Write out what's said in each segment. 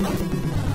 何?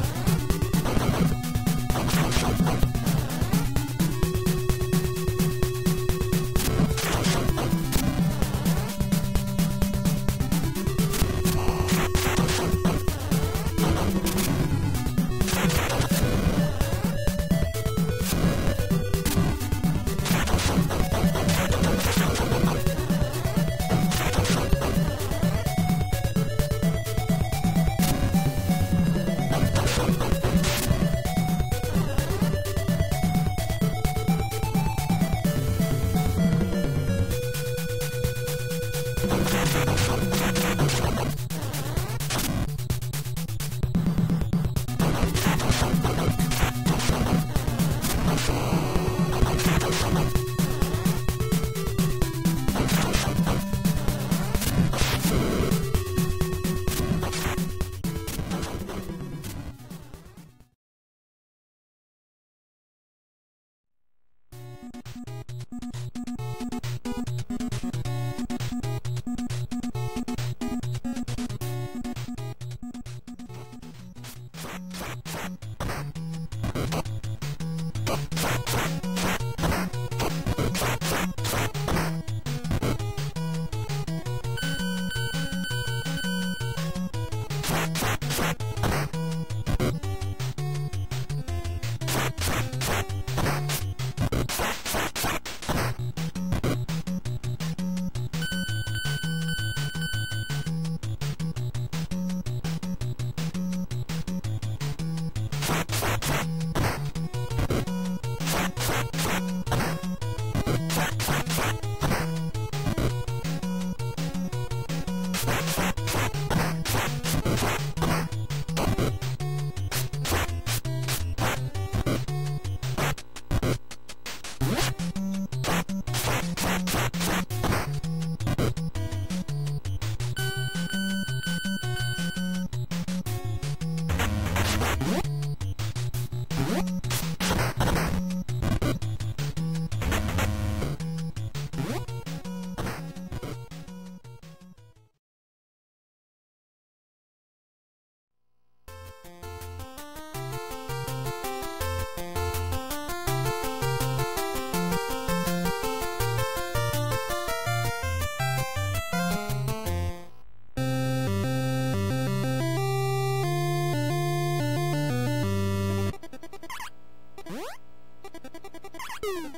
Hmm.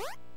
What?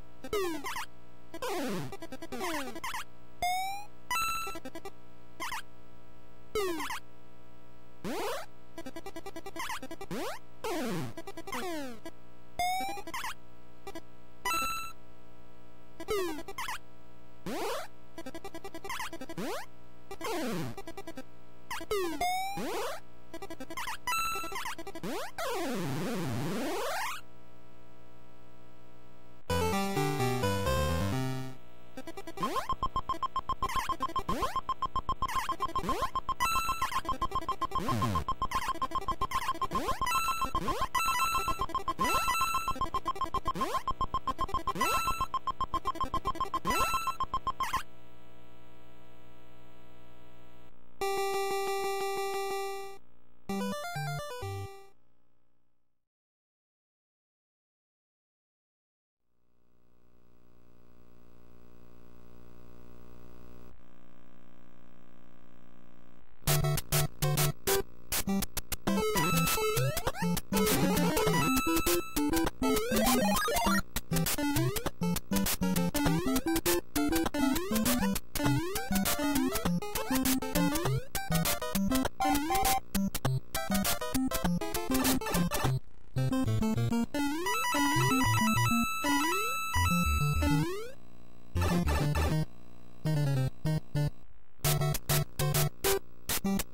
Mm-hmm.